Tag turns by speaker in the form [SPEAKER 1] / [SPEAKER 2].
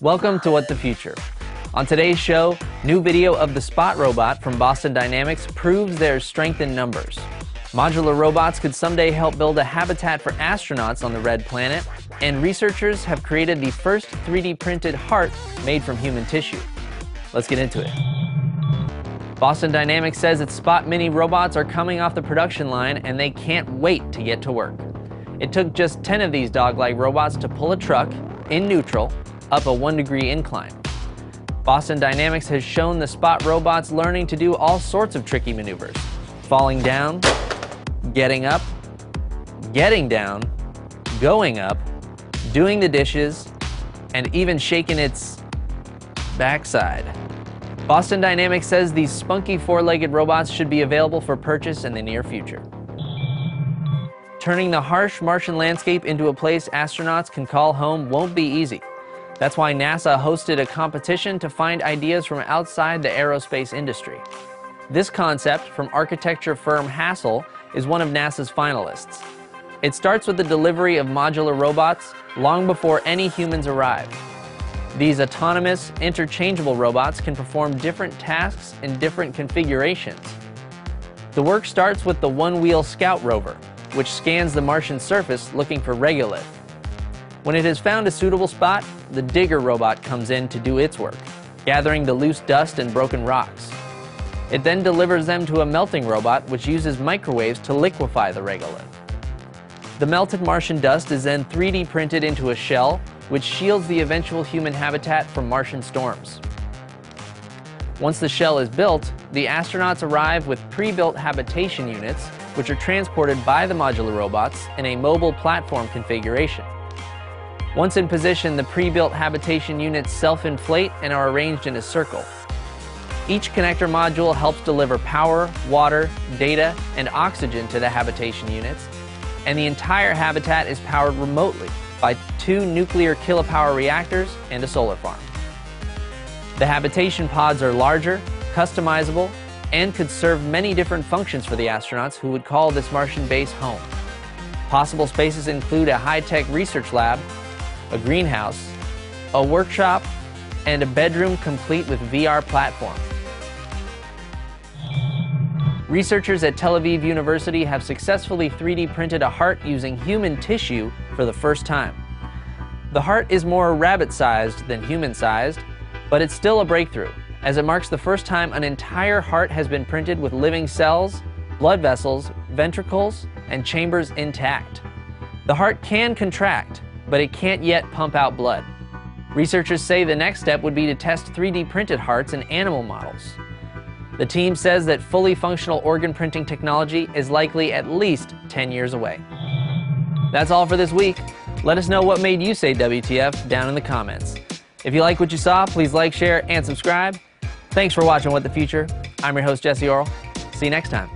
[SPEAKER 1] Welcome to What the Future. On today's show, new video of the Spot robot from Boston Dynamics proves there's strength in numbers. Modular robots could someday help build a habitat for astronauts on the red planet, and researchers have created the first 3D printed heart made from human tissue. Let's get into it. Boston Dynamics says its Spot Mini robots are coming off the production line and they can't wait to get to work. It took just 10 of these dog-like robots to pull a truck, in neutral, up a one degree incline. Boston Dynamics has shown the Spot robots learning to do all sorts of tricky maneuvers. Falling down, getting up, getting down, going up, doing the dishes, and even shaking its backside. Boston Dynamics says these spunky four-legged robots should be available for purchase in the near future. Turning the harsh Martian landscape into a place astronauts can call home won't be easy. That's why NASA hosted a competition to find ideas from outside the aerospace industry. This concept from architecture firm Hassell is one of NASA's finalists. It starts with the delivery of modular robots long before any humans arrive. These autonomous, interchangeable robots can perform different tasks in different configurations. The work starts with the one-wheel Scout rover, which scans the Martian surface looking for regolith. When it has found a suitable spot, the digger robot comes in to do its work, gathering the loose dust and broken rocks. It then delivers them to a melting robot which uses microwaves to liquefy the regolith. The melted Martian dust is then 3D printed into a shell which shields the eventual human habitat from Martian storms. Once the shell is built, the astronauts arrive with pre-built habitation units, which are transported by the modular robots in a mobile platform configuration. Once in position, the pre-built habitation units self-inflate and are arranged in a circle. Each connector module helps deliver power, water, data, and oxygen to the habitation units, and the entire habitat is powered remotely by two nuclear kilopower reactors and a solar farm. The habitation pods are larger, customizable, and could serve many different functions for the astronauts who would call this Martian base home. Possible spaces include a high-tech research lab, a greenhouse, a workshop, and a bedroom complete with VR platform. Researchers at Tel Aviv University have successfully 3D printed a heart using human tissue for the first time. The heart is more rabbit-sized than human-sized, but it's still a breakthrough, as it marks the first time an entire heart has been printed with living cells, blood vessels, ventricles, and chambers intact. The heart can contract, but it can't yet pump out blood. Researchers say the next step would be to test 3D printed hearts in animal models. The team says that fully functional organ printing technology is likely at least 10 years away. That's all for this week. Let us know what made you say WTF down in the comments. If you like what you saw, please like, share, and subscribe. Thanks for watching What the Future. I'm your host, Jesse Orrall. See you next time.